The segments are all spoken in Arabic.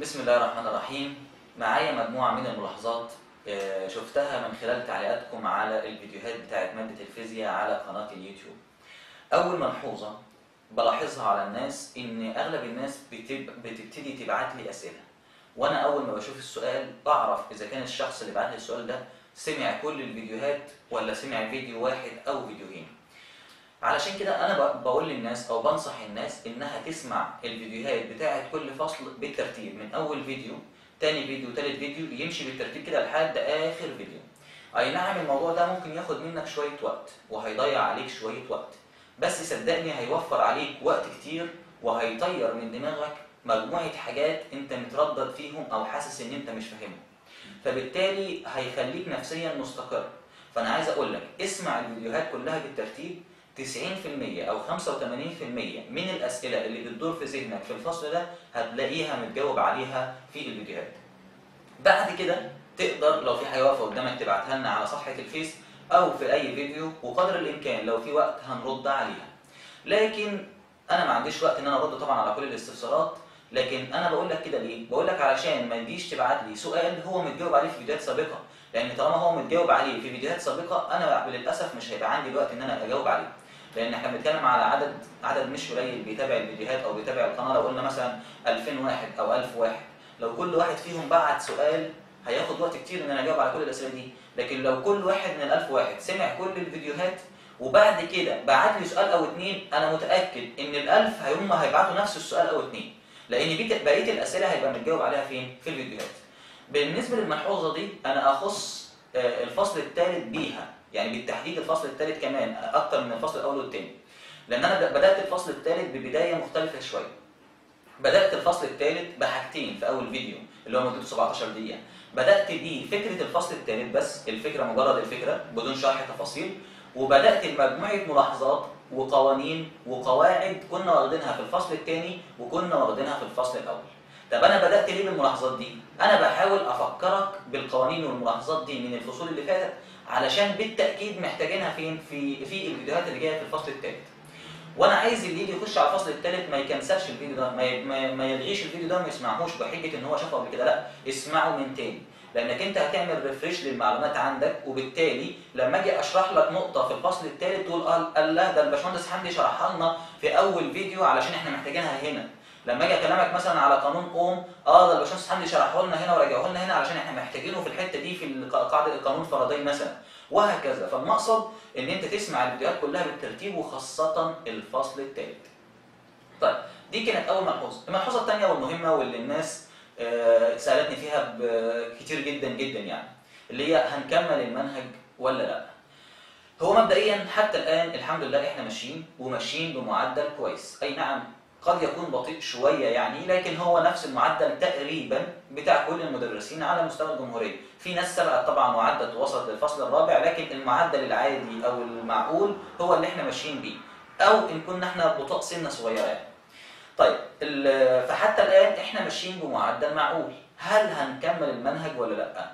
بسم الله الرحمن الرحيم. معايا مجموعة من الملاحظات آه، شفتها من خلال تعليقاتكم على الفيديوهات بتاعت مادة الفيزياء على قناة اليوتيوب. أول ملحوظة بلاحظها على الناس إن أغلب الناس بتب... بتبتدي تبعت لي أسئلة. وأنا أول ما بشوف السؤال بعرف إذا كان الشخص اللي بعت لي السؤال ده سمع كل الفيديوهات ولا سمع فيديو واحد أو فيديوهين. علشان كده أنا بقول للناس أو بنصح الناس إنها تسمع الفيديوهات بتاعه كل فصل بالترتيب من أول فيديو تاني فيديو تالت فيديو يمشي بالترتيب كده لحد آخر فيديو. أي نعم الموضوع ده ممكن ياخد منك شوية وقت وهيضيع عليك شوية وقت بس صدقني هيوفر عليك وقت كتير وهيطير من دماغك مجموعة حاجات أنت متردد فيهم أو حاسس إن أنت مش فاهمهم. فبالتالي هيخليك نفسيا مستقر. فأنا عايز أقول لك اسمع الفيديوهات كلها بالترتيب 90% أو 85% من الأسئلة اللي بتدور في ذهنك في الفصل ده هتلاقيها متجاوب عليها في الفيديوهات. بعد كده تقدر لو في حاجة واقفة قدامك تبعتها لنا على صفحة الفيس أو في أي فيديو وقدر الإمكان لو في وقت هنرد عليها. لكن أنا ما عنديش وقت إن أنا أرد طبعا على كل الاستفسارات لكن أنا بقول لك كده ليه؟ بقول لك علشان ما تجيش تبعت لي سؤال هو متجاوب عليه في فيديوهات سابقة، لأن طالما هو متجاوب عليه في فيديوهات سابقة أنا للأسف مش هيبقى عندي الوقت إن أنا أجاوب عليه. لأن إحنا بنتكلم على عدد عدد مش قليل بيتابع الفيديوهات أو بيتابع القناة. لو قلنا مثلا 2000 واحد أو 1000 واحد لو كل واحد فيهم بعت سؤال هياخد وقت كتير إن أنا أجاوب على كل الأسئلة دي. لكن لو كل واحد من ال1000 واحد سمع كل الفيديوهات وبعد كده بعت لي سؤال أو اتنين أنا متأكد إن ال1000 هم هيبعتوا نفس السؤال أو اتنين. لأن بقية الأسئلة هيبقى متجاوب عليها فين؟ في الفيديوهات. بالنسبة للملحوظة دي أنا أخص آه، الفصل الثالث بيها. يعني بالتحديد الفصل الثالث كمان أكتر من الفصل الأول والثاني لأن أنا بدأت الفصل الثالث ببداية مختلفة شوية. بدأت الفصل الثالث بحاجتين في أول فيديو اللي هو مدته 17 دقيقة. بدأت بيه فكرة الفصل الثالث بس الفكرة مجرد الفكرة بدون شرح تفاصيل. وبدأت بمجموعة ملاحظات وقوانين وقواعد كنا واخدينها في الفصل الثاني وكنا واخدينها في الفصل الأول. طب أنا بدأت ليه بالملاحظات دي؟ أنا بحاول أفكرك بالقوانين والملاحظات دي من الفصول اللي فاتت. علشان بالتأكيد محتاجينها فين؟ في في الفيديوهات اللي جاية في الفصل الثالث وأنا عايز اللي يجي يخش على الفصل الثالث ما يكنسلش الفيديو ده ما. ما... ما يلغيش الفيديو ده وما يسمعهوش بحجة إن هو شافه قبل كده لا اسمعه من تاني. لأنك أنت هتعمل ريفريش للمعلومات عندك وبالتالي لما أجي أشرح لك نقطة في الفصل الثالث تقول قال لا ده الباشمهندس حمدي شرحها لنا في أول فيديو علشان إحنا محتاجينها هنا. لما أجي اكلمك مثلا على قانون اوم آه ده الباشمهندس حمدي شرحه لنا هنا ورجعه لنا هنا علشان إحنا محتاجينه في الحتة دي في قاعدة القانون الفرضي مثلا. وهكذا. فالمقصد إن أنت تسمع الفيديوهات كلها بالترتيب وخاصة الفصل الثالث طيب دي كانت أول ملحوظة. الملحوظة الثانية والمهمة واللي الناس آه، سألتني فيها كتير جدا جدا يعني اللي هي هنكمل المنهج ولا لأ؟ هو مبدئيا حتى الآن الحمد لله إحنا ماشيين وماشيين بمعدل كويس. أي نعم قد يكون بطيء شوية يعني لكن هو نفس المعدل تقريبا بتاع كل المدرسين على مستوى الجمهورية. في ناس سبقت طبعا وعدت ووصلت للفصل الرابع لكن المعدل العادي أو المعقول هو اللي إحنا ماشيين بيه. أو إن كنا إحنا بطاء سنة صغيرة يعني. طيب فحتى الآن إحنا ماشيين بمعدل معقول. هل هنكمل المنهج ولا لأ؟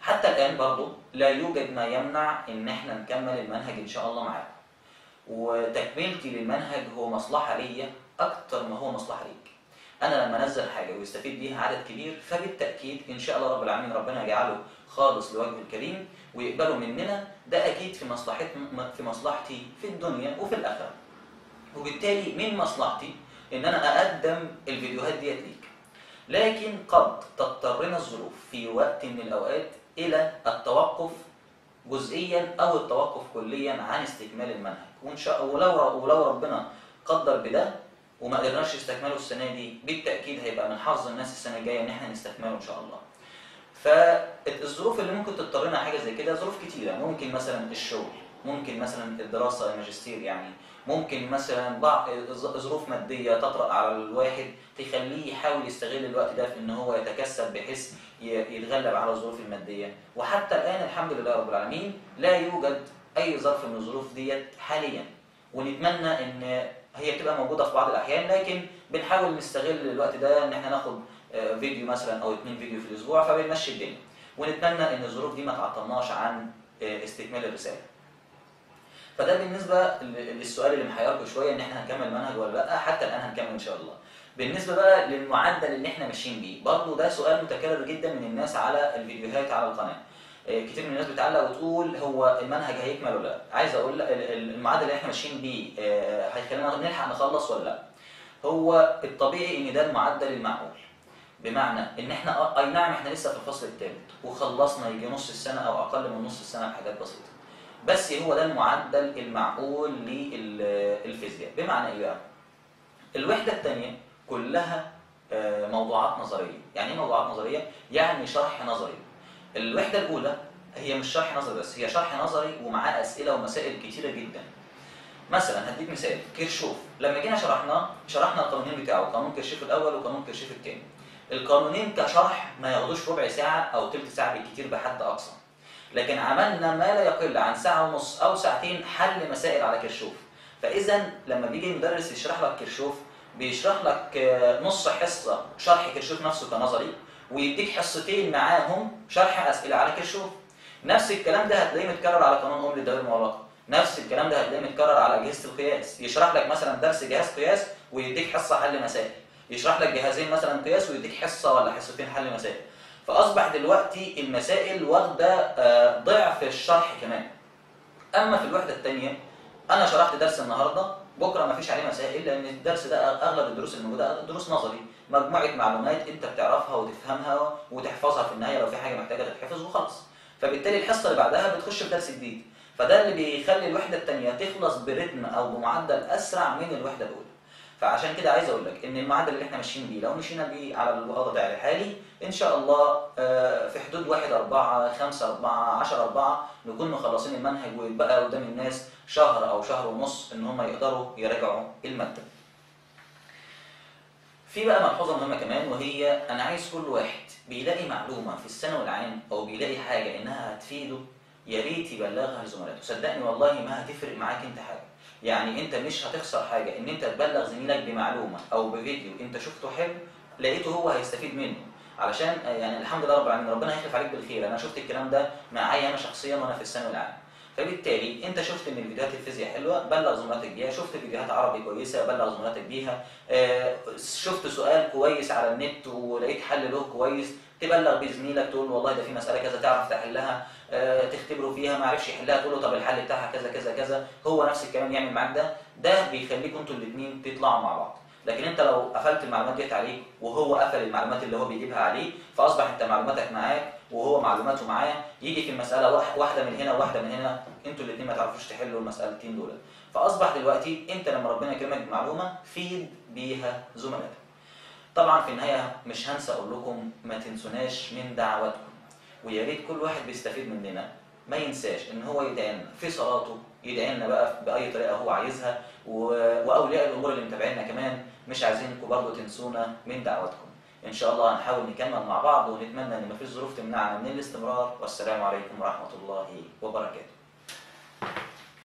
حتى الآن برضو لا يوجد ما يمنع إن إحنا نكمل المنهج إن شاء الله معاكم وتكملتي للمنهج هو مصلحة ليا أكتر ما هو مصلحة ليك. أنا لما أنزل حاجة ويستفيد بيها عدد كبير فبالتأكيد إن شاء الله رب العالمين ربنا يجعله خالص لوجهه الكريم ويقبله مننا. ده أكيد في مصلحت في مصلحتي في الدنيا وفي الآخرة. وبالتالي من مصلحتي إن أنا أقدم الفيديوهات ديت ليك. لكن قد تضطرنا الظروف في وقت من الأوقات إلى التوقف جزئيا أو التوقف كليا عن استكمال المنهج وإن شاء ولو ولو ربنا قدر بده وما قدرناش نستكمله السنة دي بالتأكيد هيبقى من حظ الناس السنة الجاية إن إحنا نستكمله إن شاء الله. فالظروف اللي ممكن تضطرنا حاجة زي كده ظروف كتيرة ممكن مثلا الشغل ممكن مثلا الدراسة الماجستير يعني ممكن مثلا بعض ظروف مادية تطرأ على الواحد تخليه يحاول يستغل الوقت ده في إن هو يتكسب بحيث يتغلب على الظروف المادية. وحتى الآن الحمد لله رب العالمين لا يوجد أي ظرف من الظروف ديت حاليا. ونتمنى إن هي بتبقى موجودة في بعض الأحيان لكن بنحاول نستغل الوقت ده إن إحنا ناخد آه، فيديو مثلا أو اتنين فيديو في الأسبوع فبنمشي الدنيا. ونتمنى إن الظروف دي ما تعطلناش عن آه، استكمال الرسالة. فده بالنسبة للسؤال اللي محيركم شوية إن إحنا هنكمل منهج ولا لأ حتى الآن هنكمل إن شاء الله. بالنسبة بقى للمعدل اللي إحنا ماشيين بيه برضه ده سؤال متكرر جدا من الناس على الفيديوهات على القناة. آه، كتير من الناس بتعلق وتقول هو المنهج هيكمل ولا لأ. عايز أقول المعدل اللي إحنا ماشيين بيه آه، هيخلينا نلحق نخلص ولا لأ؟ هو الطبيعي إن ده المعدل المعقول. بمعنى إن إحنا أي نعم إحنا لسه في الفصل الثالث وخلصنا يجي نص السنة أو أقل من نص السنة بحاجات بسيطة. بس هو ده المعدل المعقول للفيزياء. بمعنى إيه بقى؟ الوحدة الثانية كلها آه، موضوعات نظرية. يعني إيه موضوعات نظرية؟ يعني شرح نظري. الوحدة الأولى هي مش شرح نظري بس هي شرح نظري ومعاه أسئلة ومسائل كتيرة جدا. مثلا هديك مثال كيرشوف. لما جينا شرحناه شرحنا القانونين بتاعه قانون كيرشوف الأول وقانون كيرشوف الثاني القانونين كشرح ما ياخدوش ربع ساعة أو تلت ساعة بالكتير بحد أقصى. لكن عملنا ما لا يقل عن ساعة ونص أو ساعتين حل مسائل على كيرشوف فإذا لما بيجي المدرس يشرح لك كيرشوف بيشرح لك آه، نص حصة شرح كيرشوف نفسه كنظري ويديك حصتين معاهم شرح أسئلة على كيرشوف نفس الكلام ده هتلاقيه متكرر على قانون اوم للدوائر المغلقة. نفس الكلام ده هتلاقيه متكرر على اجهزه القياس. يشرح لك مثلا درس جهاز قياس ويديك حصة حل مسائل. يشرح لك جهازين مثلا قياس ويديك حصة ولا حصتين حل مسائل. فأصبح دلوقتي المسائل واخدة آه، ضعف الشرح كمان. أما في الوحدة الثانية أنا شرحت درس النهارده بكرة ما فيش عليه مسائل لأن الدرس ده أغلب الدروس الموجوده دروس نظري. مجموعة معلومات أنت بتعرفها وتفهمها وتحفظها في النهاية لو في حاجة محتاجة تتحفظ وخلاص. فبالتالي الحصة اللي بعدها بتخش في درس جديد. فده اللي بيخلي الوحدة الثانية تخلص برتم أو بمعدل أسرع من الوحدة الأولى. فعشان كده عايز أقول لك إن المعدل اللي إحنا ماشيين بيه لو مشينا بيه على الوضع الحالي إن شاء الله آه، في حدود 1 4 5 4 10 4 نكون مخلصين المنهج ويبقى قدام الناس شهر أو شهر ونص إن هم يقدروا يراجعوا المادة. في بقى ملحوظة مهمة كمان وهي أنا عايز كل واحد بيلاقي معلومة في الثانوي العام أو بيلاقي حاجة إنها هتفيده يا ريت يبلغها لزملاته، صدقني والله ما هتفرق معاك أنت حاجة. يعني أنت مش هتخسر حاجة إن أنت تبلغ زميلك بمعلومة أو بفيديو أنت شفته حلو لقيته هو هيستفيد منه علشان آه، يعني الحمد لله رب العالمين ربنا هيخلف عليك بالخير. أنا شفت الكلام ده معايا أنا شخصيا وأنا في الثانوي العام. فبالتالي أنت شفت ان الفيديوهات الفيزياء حلوة بلغ زملاتك بيها. شفت فيديوهات عربي كويسة بلغ زملاتك بيها. آه، شفت سؤال كويس على النت ولقيت حل له كويس تبلغ بزميلك تقول له والله ده في مسألة كذا تعرف تحلها آه، تختبره فيها ما عرفش يحلها تقول له طب الحل بتاعها كذا كذا كذا. هو نفس الكلام يعمل معاك ده. ده بيخليكم أنتوا الاثنين تطلعوا مع بعض. لكن انت لو قفلت المعلومات ديت عليك وهو قفل المعلومات اللي هو بيجيبها عليه فأصبح انت معلوماتك معاك وهو معلوماته معاه يجي في المسألة واح- واحدة من هنا وواحدة من هنا أنتوا الاثنين ما تعرفوش تحلوا المسألتين دول. فأصبح دلوقتي انت لما ربنا يكرمك بمعلومة فيد بيها زملائك طبعا في النهاية مش هنسى أقول لكم ما تنسوناش من دعواتكم. ويا ريت كل واحد بيستفيد مننا. ما ينساش إن هو يدعي لنا في صلاته يدعي لنا بقى بأي طريقة هو عايزها. وأولياء الأمور اللي متابعينا كمان مش عايزينكم برضه تنسونا من دعواتكم إن شاء الله هنحاول نكمل مع بعض ونتمنى إن مفيش ظروف تمنعنا من الاستمرار والسلام عليكم ورحمة الله وبركاته